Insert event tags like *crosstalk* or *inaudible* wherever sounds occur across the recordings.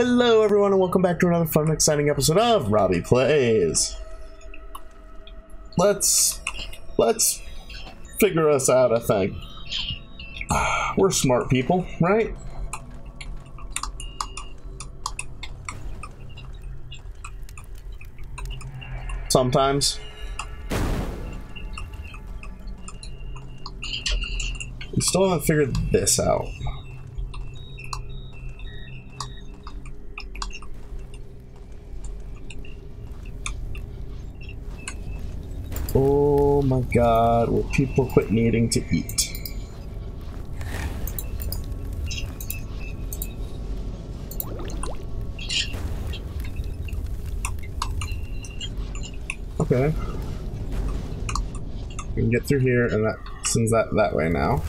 Hello, everyone, and welcome back to another fun and exciting episode of Robbie Plays. Let's let's figure us out a thing. *sighs* We're smart people, right? Sometimes. We still haven't figured this out. Oh my god, will people quit needing to eat? Okay. We can get through here and that sends that that way now.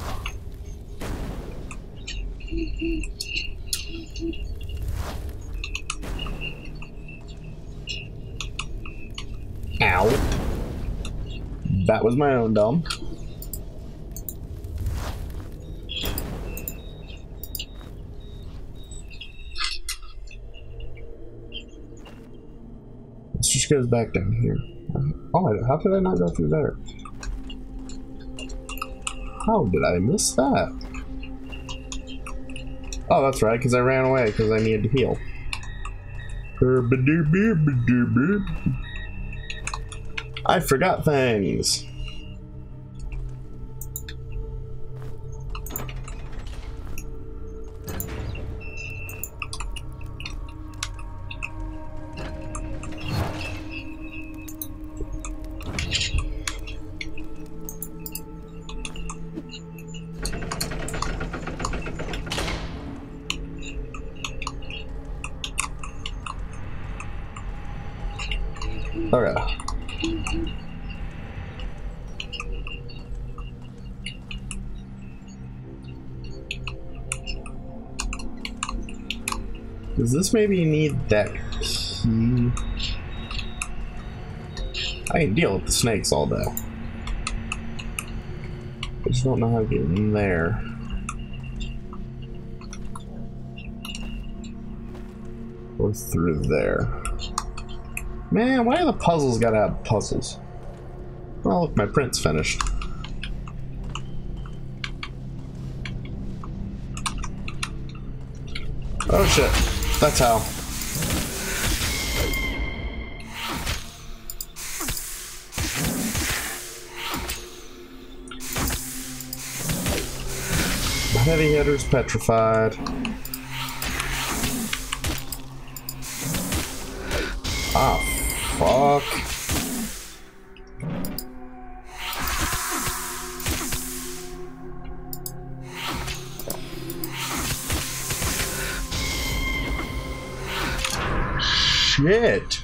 Ow. That was my own dumb. This just goes back down here. Oh, how could I not go through there? How did I miss that? Oh, that's right, because I ran away because I needed to heal. I forgot things. Does this maybe need that key? I can deal with the snakes all day. I just don't know how to get in there. Or through there. Man, why do the puzzles gotta have puzzles? Oh, look, my print's finished. Oh shit, that's how. Heavy hitter's petrified. Ah, fuck. Shit.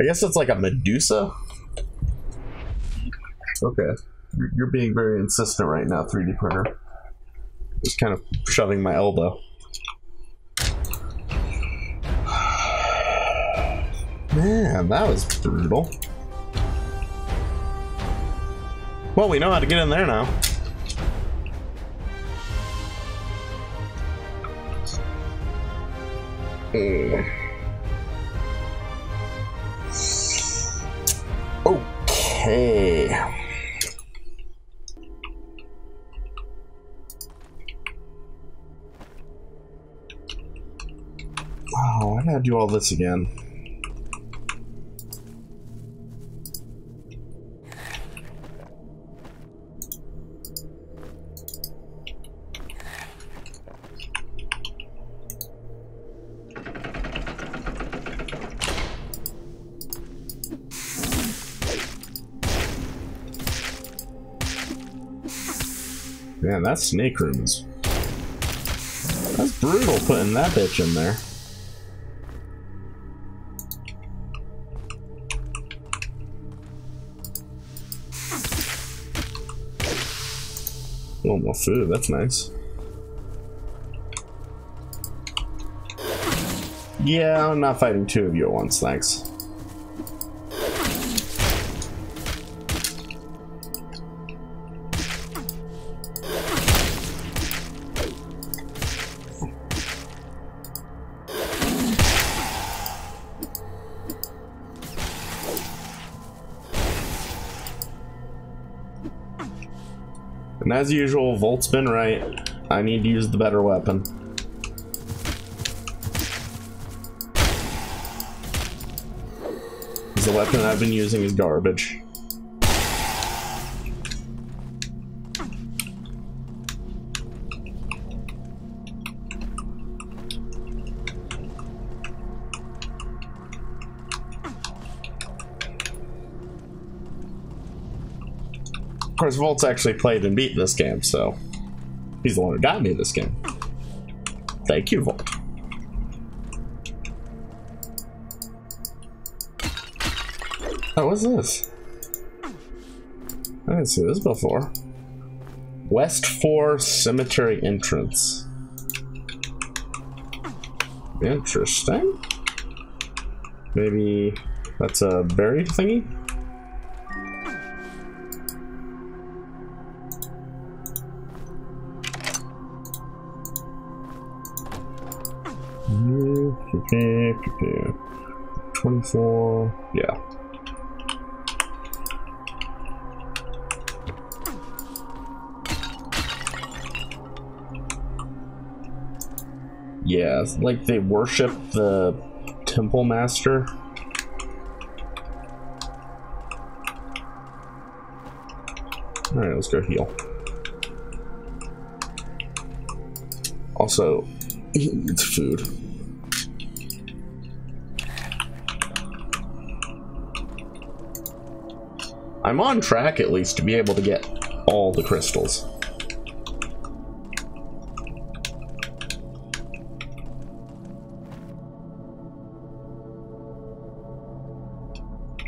I guess it's like a Medusa? Okay. You're being very insistent right now, 3D printer. Just kind of shoving my elbow. Man, that was brutal. Well, we know how to get in there now. Okay. Gotta do all this again. Man, that snake room is... That's brutal putting that bitch in there. Oh, more food, that's nice. Yeah, I'm not fighting two of you at once, thanks. And as usual, Volt's been right. I need to use the better weapon. The weapon I've been using is garbage. Volt's actually played and beat this game, so he's the one who got me this game. Thank you, Volt. Oh, what's this? I didn't see this before. West 4 Cemetery Entrance. Interesting. Maybe that's a buried thingy? 24, yeah. Yeah, like they worship the temple master. Alright, let's go heal. Also, needs food. I'm on track at least to be able to get all the crystals.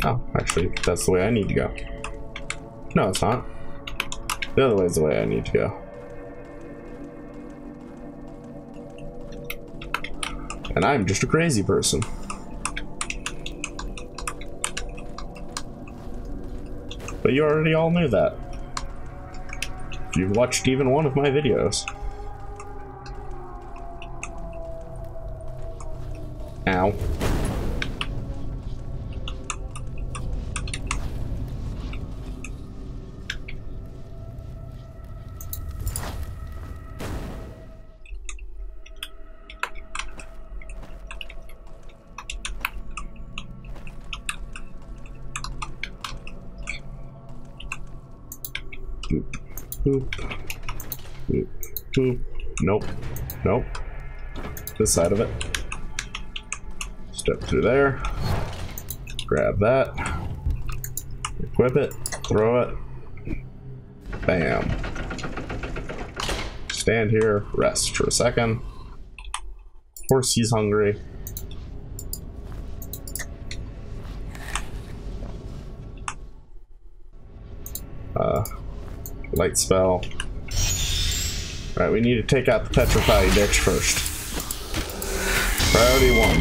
Oh, actually, that's the way I need to go. No, it's not. The other way is the way I need to go. And I'm just a crazy person. You already all knew that. You've watched even one of my videos. Ow. Nope. Nope. This side of it. Step through there. Grab that. Equip it. Throw it. Bam. Stand here. Rest for a second. Of course he's hungry. Uh, light spell. Alright, we need to take out the petrify bitch first. Priority one.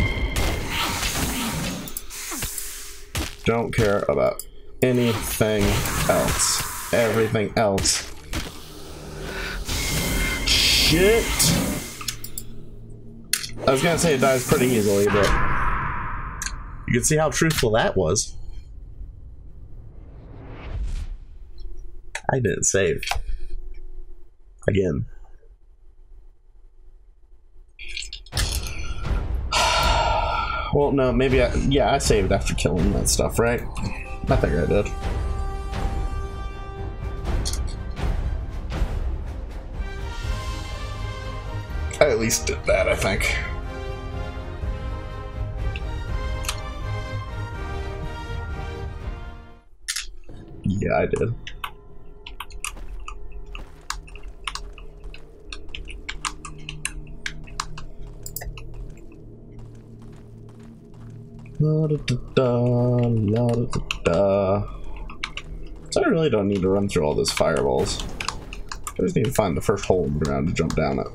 Don't care about anything else. Everything else. Shit! I was gonna say it dies pretty easily, but you can see how truthful that was. I didn't save. Again. Well, no, maybe I, yeah, I saved after killing that stuff, right? I think I did. I at least did that, I think. Yeah, I did. La da da da, la da da da. So I really don't need to run through all those fireballs. I just need to find the first hole in the ground to jump down it.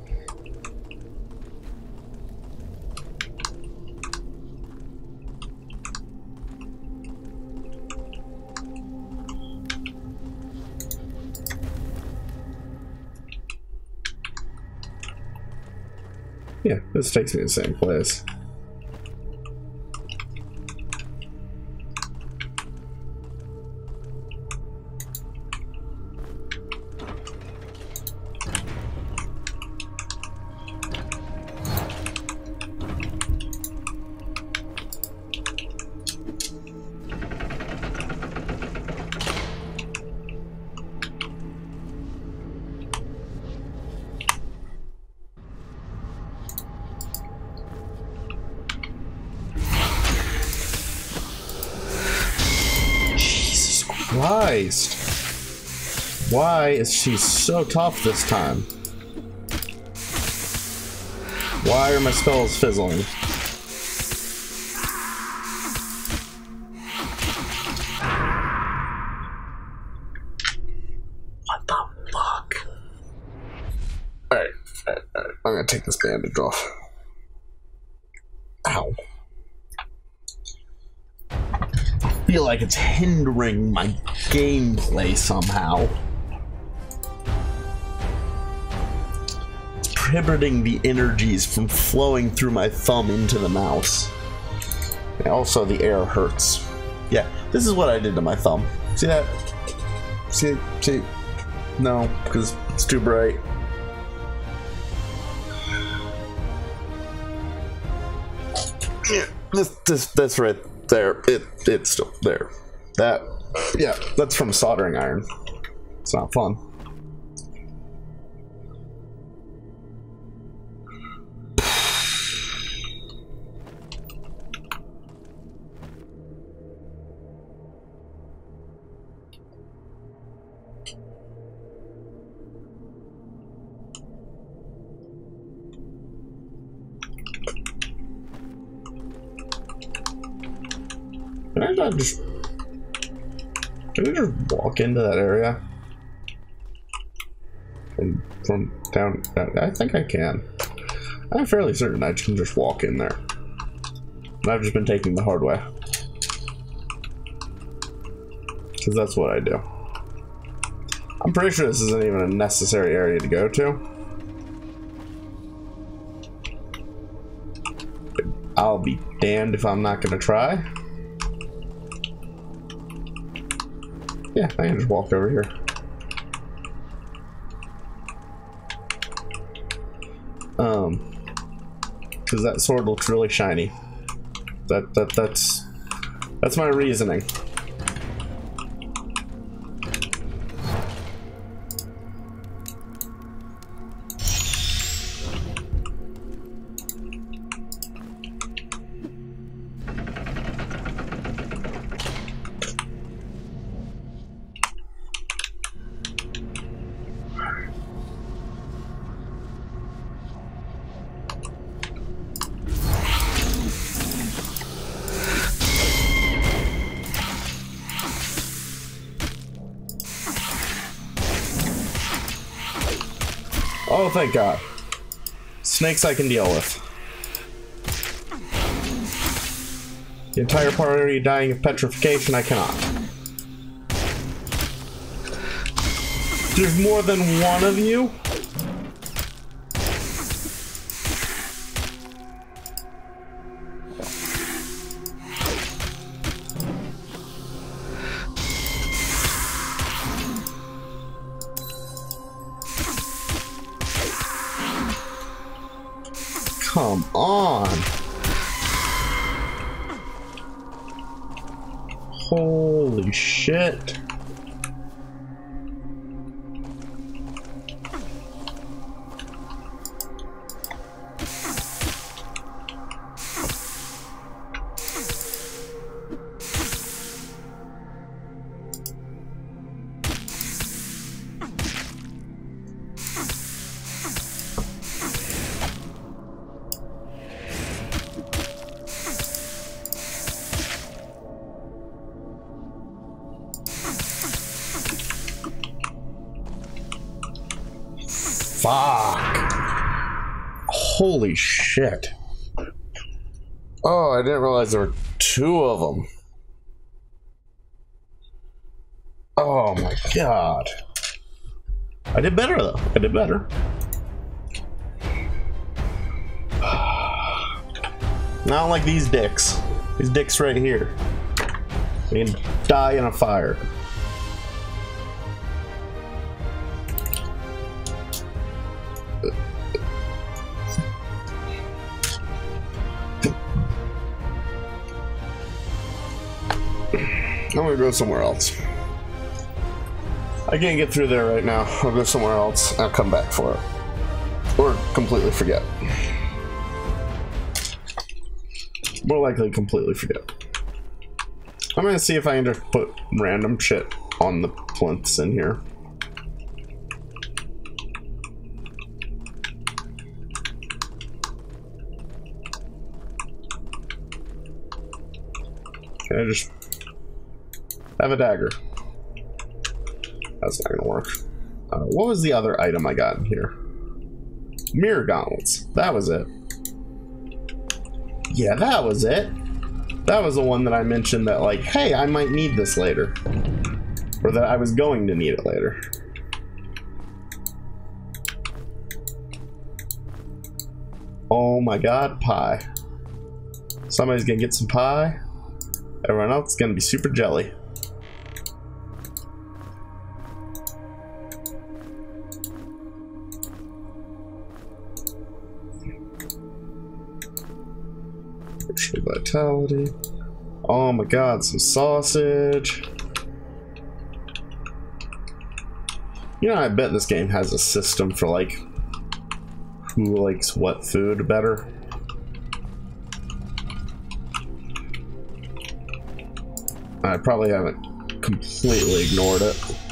Yeah, this takes me to the same place. Why is she so tough this time? Why are my spells fizzling? What the fuck? Alright, alright, alright. I'm gonna take this bandage off. Ow. feel like it's hindering my gameplay somehow. Prohibiting the energies from flowing through my thumb into the mouse. And also, the air hurts. Yeah, this is what I did to my thumb. See that? See? See? No, because it's too bright. Yeah, this, this, that's right there. It it's still there. That yeah, that's from soldering iron. It's not fun. Walk into that area? From, from down... Uh, I think I can. I'm fairly certain I can just walk in there. I've just been taking the hard way. Because that's what I do. I'm pretty sure this isn't even a necessary area to go to. I'll be damned if I'm not to try. Yeah, I can just walk over here. Um, because that sword looks really shiny. That that that's that's my reasoning. Thank uh, God. Snakes I can deal with. The entire party dying of petrification, I cannot. There's more than one of you? Come on. Holy shit. Shit. Oh, I didn't realize there were two of them. Oh my god. I did better though. I did better. *sighs* Not like these dicks. These dicks right here. They can die in a fire. Gonna go somewhere else. I can't get through there right now. I'll go somewhere else. I'll come back for it. Or completely forget. More likely completely forget. I'm gonna see if I can just put random shit on the plinths in here. Can I just have a dagger? That's not gonna work. Uh, what was the other item I got in here? Mirror gauntlets. That was it. Yeah, that was it. That was the one that I mentioned that like, hey, I might need this later. Or that I was going to need it later. Oh my god, pie. Somebody's gonna get some pie. Everyone else is gonna be super jelly. Vitality. Oh my god, some sausage. You know, I bet this game has a system for like who likes what food better. I probably haven't completely ignored it.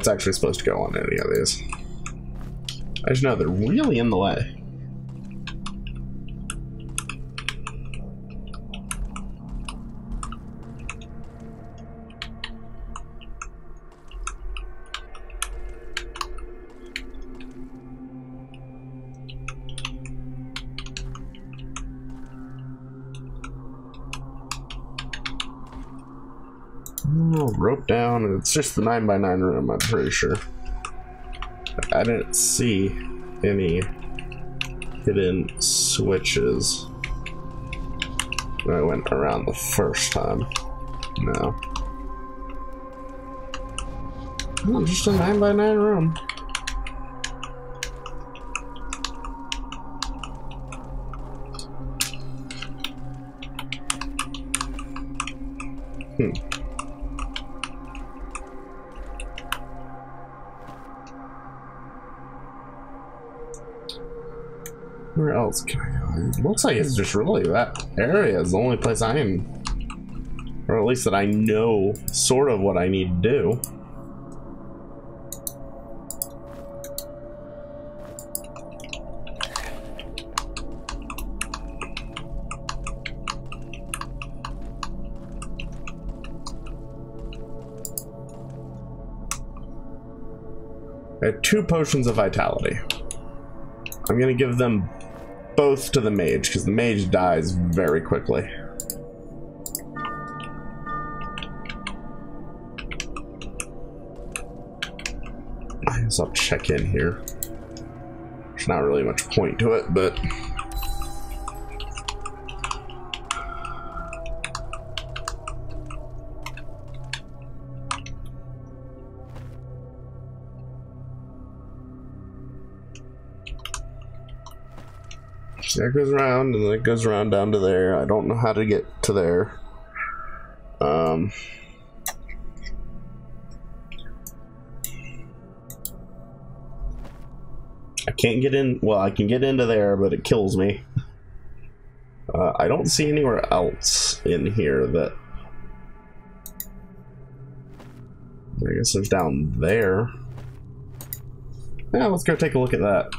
What's actually supposed to go on any of these. I just know they're really in the way. Rope down. And it's just the 9x9 room, I'm pretty sure. I didn't see any hidden switches when I went around the first time. No. Oh, just a 9x9 room. Else can I? It looks like it's just really that area is the only place I am, or at least that I know sort of what I need to do. I have two potions of vitality. I'm gonna give them both to the mage, because the mage dies very quickly. I guess I'll check in here. There's not really much point to it, but... that goes around and then it goes around down to there. I don't know how to get to there. Um, I can't get in. Well, I can get into there, but it kills me. Uh, I don't see anywhere else in here that. I guess there's down there. Yeah, let's go take a look at that.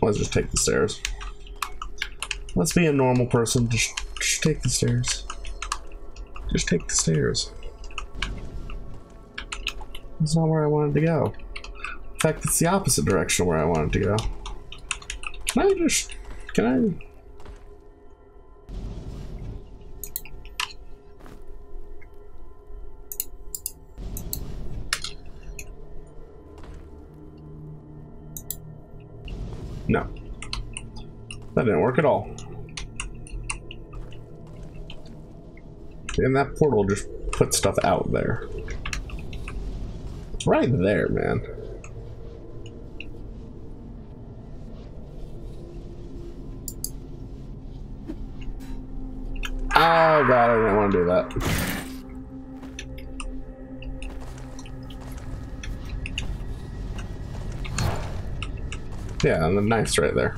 Let's just take the stairs. Let's be a normal person. Just, just take the stairs. Just take the stairs. That's not where I wanted to go. In fact, it's the opposite direction where I wanted to go. Can I just... Can I... No. That didn't work at all. And that portal just put stuff out there. It's right there, man. Oh god, I didn't want to do that. Yeah, and the knife's right there.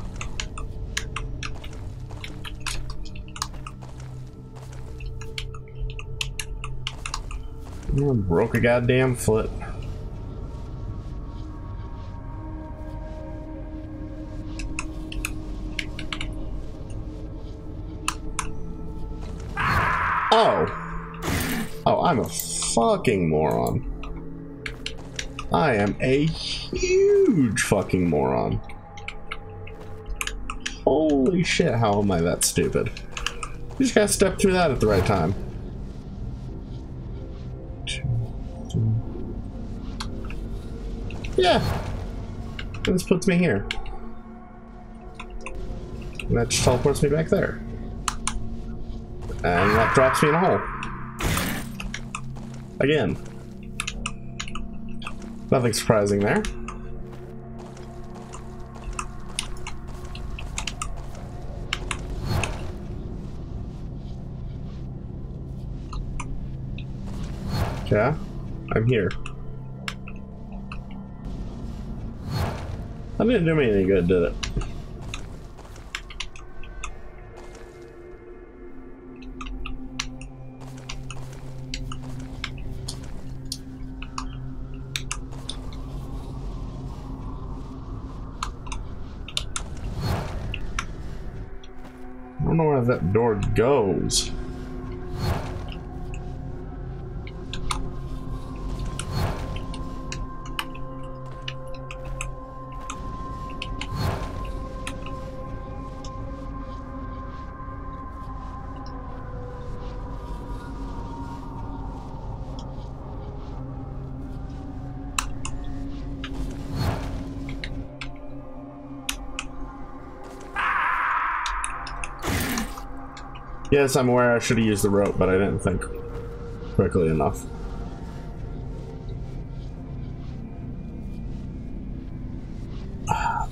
broke a goddamn foot. Oh. Oh, I'm a fucking moron. I am a huge fucking moron. Holy shit, how am I that stupid? You just gotta step through that at the right time. Yeah. This puts me here. And that just teleports me back there. And that drops me in a hole. Again. Nothing surprising there. Yeah, I'm here. That didn't do me any good, did it? I don't know where that door goes. Yes, I'm aware I should have used the rope, but I didn't think quickly enough.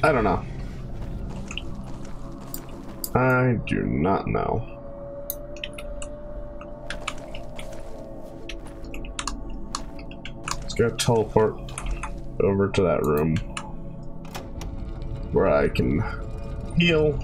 I don't know. I do not know. Let's go teleport over to that room where I can heal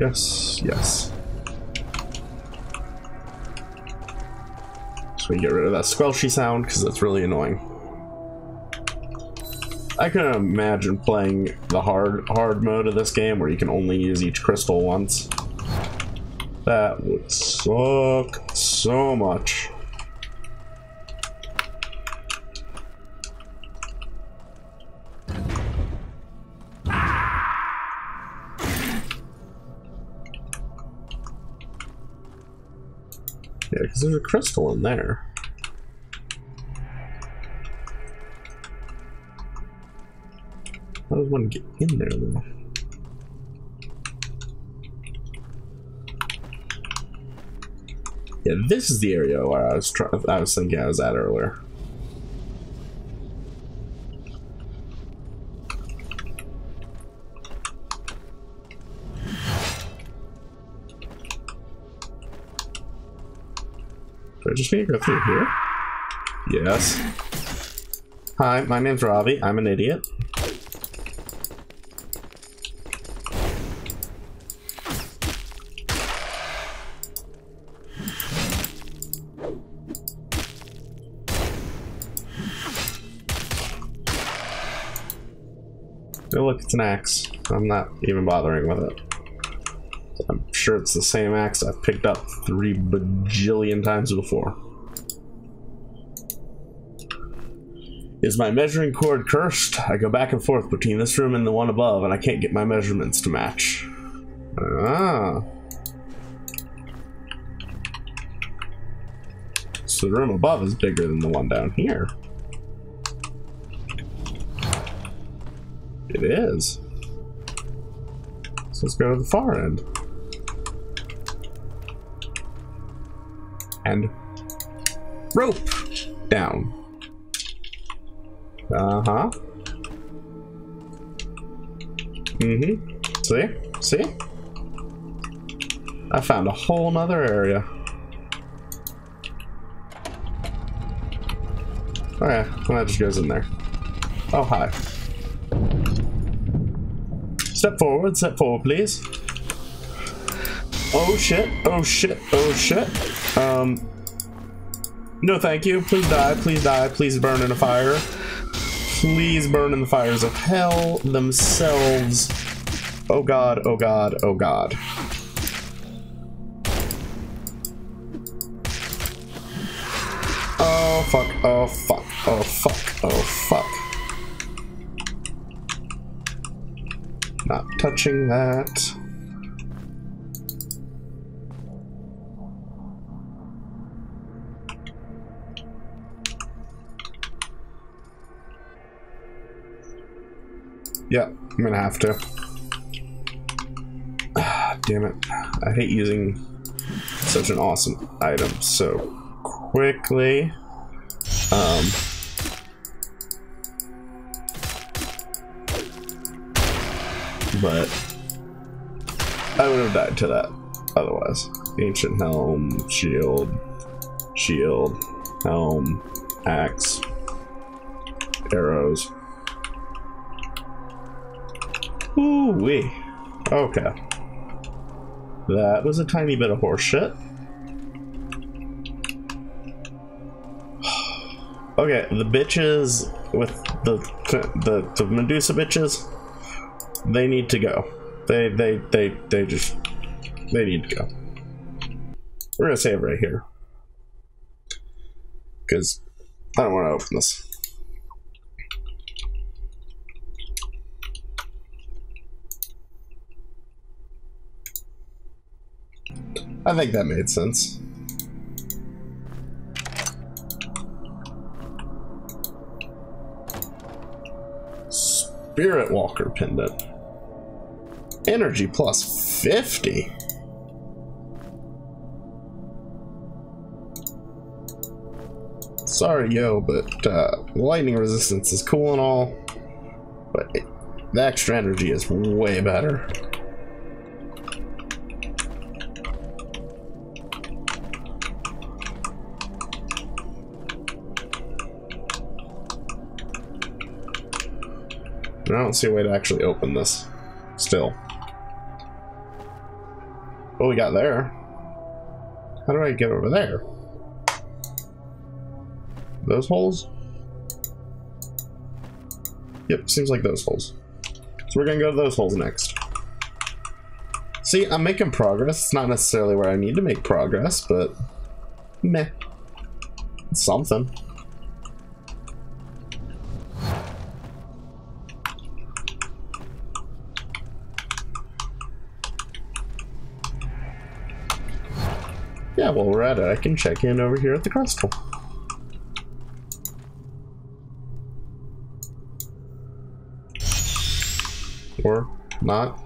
Yes, yes. So we get rid of that squelchy sound because that's really annoying. I can imagine playing the hard hard mode of this game where you can only use each crystal once. That would suck so much. Because there's a crystal in there. How does one get in there though? Yeah, this is the area where I was trying. I was thinking I was at earlier. Just need to go through here? Yes. Hi, my name's Robbie. I'm an idiot. Oh, look, it's an axe. I'm not even bothering with it. Sure it's the same axe I've picked up three bajillion times before. Is my measuring cord cursed? I go back and forth between this room and the one above, and I can't get my measurements to match. Ah. So the room above is bigger than the one down here. It is. So let's go to the far end. And rope down. Uh-huh. Mm-hmm. See? See? I found a whole nother area. Oh yeah, well, that just goes in there. Oh, hi. Step forward, step forward, please. Oh shit, oh shit, oh shit. Um, no thank you, please die, please die, please burn in a fire. Please burn in the fires of hell themselves. Oh god, oh god, oh god. Oh fuck, oh fuck, oh fuck, oh fuck. Not touching that. Yeah, I'm gonna have to. Ah, damn it. I hate using such an awesome item so quickly. Um, but I would have died to that otherwise. Ancient helm, shield, shield, helm, axe, arrows. Ooh wee. Okay. That was a tiny bit of horseshit. *sighs* okay, the bitches with the, the the Medusa bitches, they need to go. They they they they just they need to go. We're gonna save right here. Because I don't want to open this. I think that made sense. Spirit Walker Pendant. Energy plus 50. Sorry, yo, but uh, lightning resistance is cool and all, but it, the extra energy is way better. I don't see a way to actually open this. Still. What we got there? How do I get over there? Those holes? Yep, seems like those holes. So we're gonna go to those holes next. See, I'm making progress. It's not necessarily where I need to make progress, but meh. It's something. Yeah, while we're at it, I can check in over here at the crystal. Or not.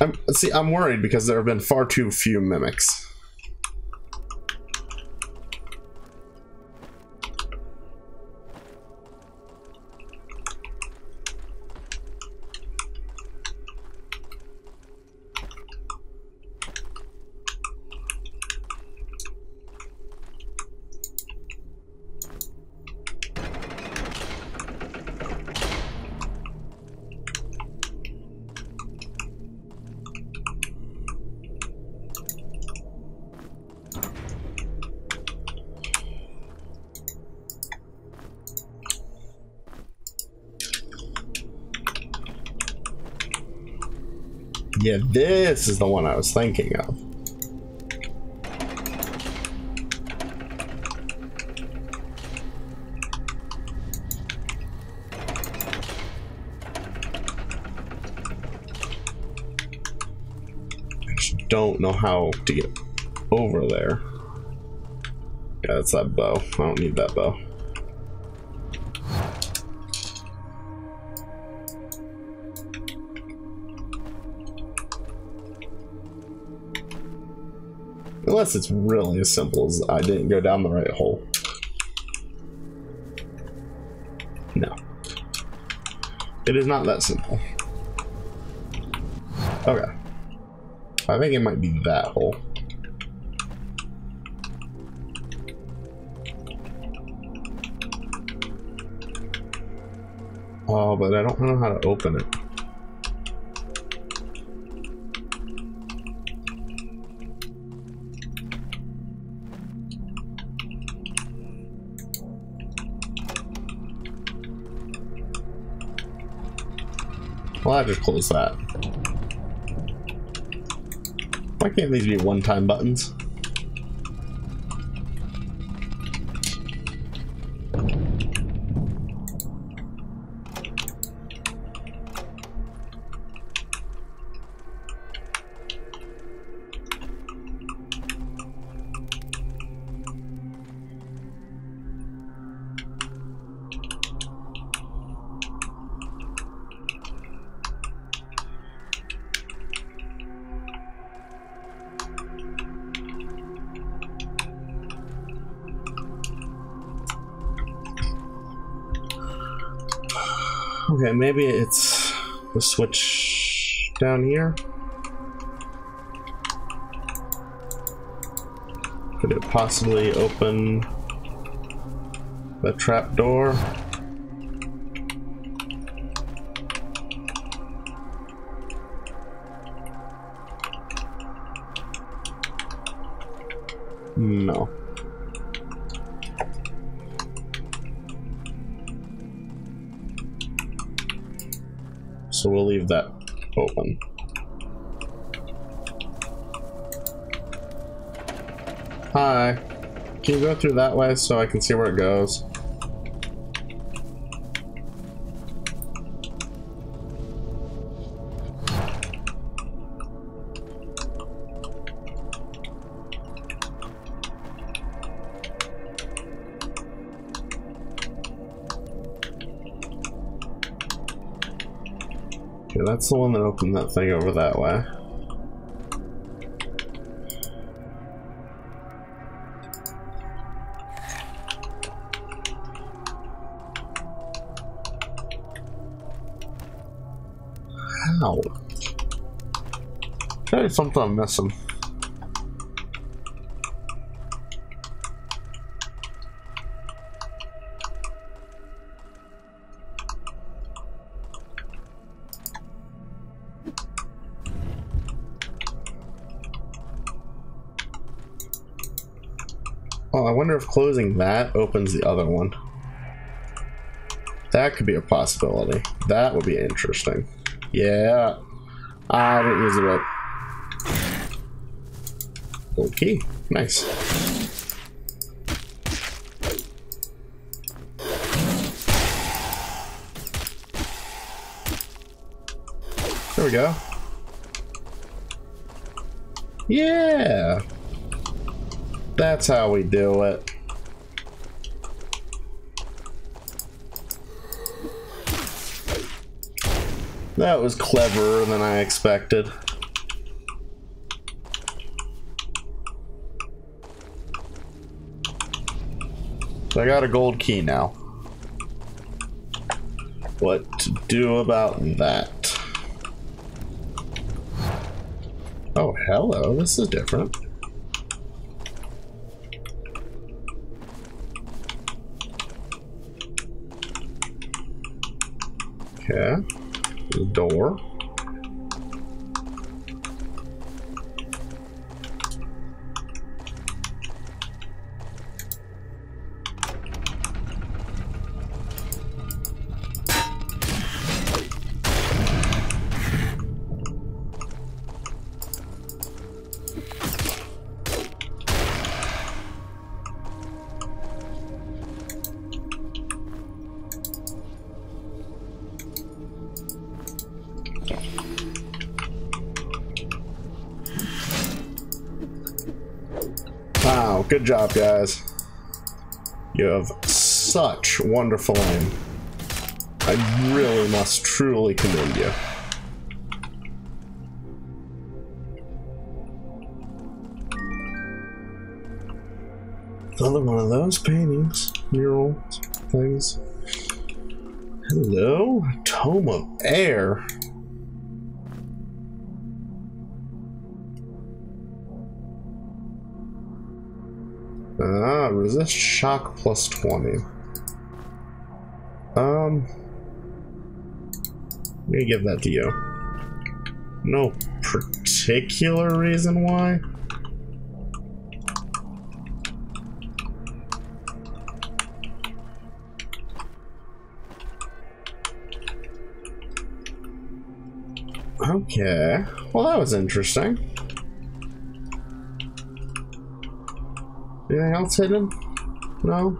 I'm, see, I'm worried because there have been far too few mimics. Yeah, this is the one I was thinking of. I just don't know how to get over there. Yeah, that's that bow. I don't need that bow. Unless it's really as simple as I didn't go down the right hole. No. It is not that simple. Okay. I think it might be that hole. Oh, but I don't know how to open it. Well, I just close that. Why can't these be one-time buttons? Maybe it's the switch down here. Could it possibly open the trap door? No. So we'll leave that open. Hi. Can you go through that way so I can see where it goes? That's the one that opened that thing over that way. How? Okay, something I'm missing. Oh, I wonder if closing that opens the other one. That could be a possibility. That would be interesting. Yeah. Ah, I didn't use it up. Okay, nice. There we go. Yeah. That's how we do it. That was cleverer than I expected. I got a gold key now. What to do about that? Oh, hello. This is different. The door. Good job, guys. You have such wonderful aim. I really must truly commend you. Another one of those paintings, mural things. Hello, Tome of Air. Resist shock plus 20. Um, let me give that to you. No particular reason why. Okay. Well, that was interesting. Anything else hidden? No?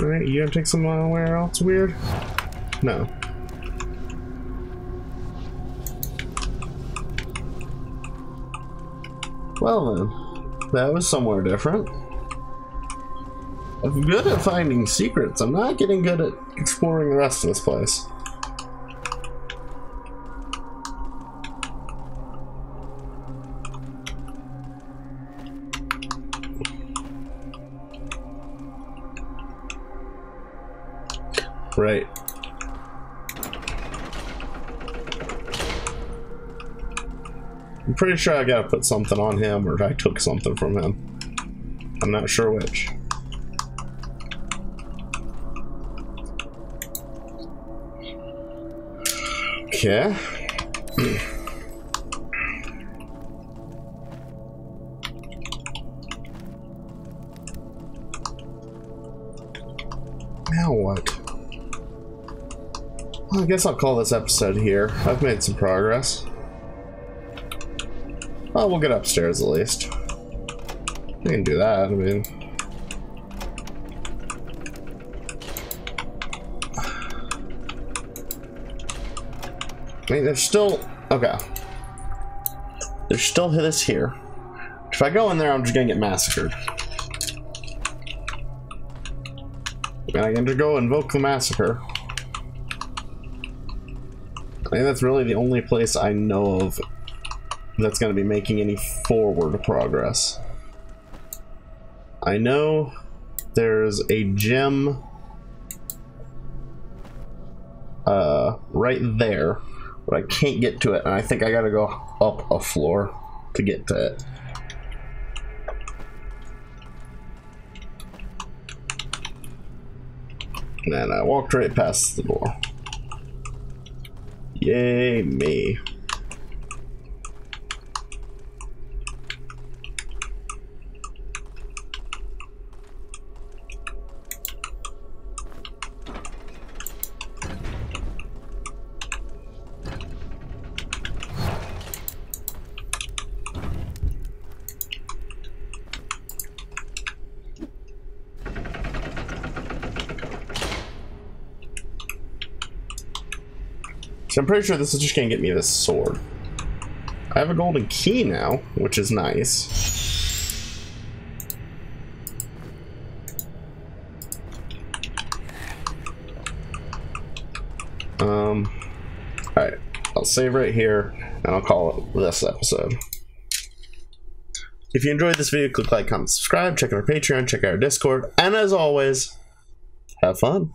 Alright, you gonna take somewhere else weird? No. Well then, that was somewhere different. I'm good at finding secrets. I'm not getting good at exploring the rest of this place. Pretty sure I gotta put something on him or I took something from him. I'm not sure which. Okay. *clears throat* now what? Well, I guess I'll call this episode here. I've made some progress. Well, we'll get upstairs at least. We can do that, I mean... I mean, there's still... Okay. There's still this here. If I go in there, I'm just gonna get massacred. And I can just go invoke the massacre. I think that's really the only place I know of that's going to be making any forward progress. I know there's a gem uh, right there, but I can't get to it, and I think I gotta go up a floor to get to it. And I walked right past the door. Yay me. So I'm pretty sure this is just gonna get me this sword. I have a golden key now, which is nice. Um, alright, I'll save right here, and I'll call it this episode. If you enjoyed this video, click like, comment, subscribe, check out our Patreon, check out our Discord, and as always, have fun.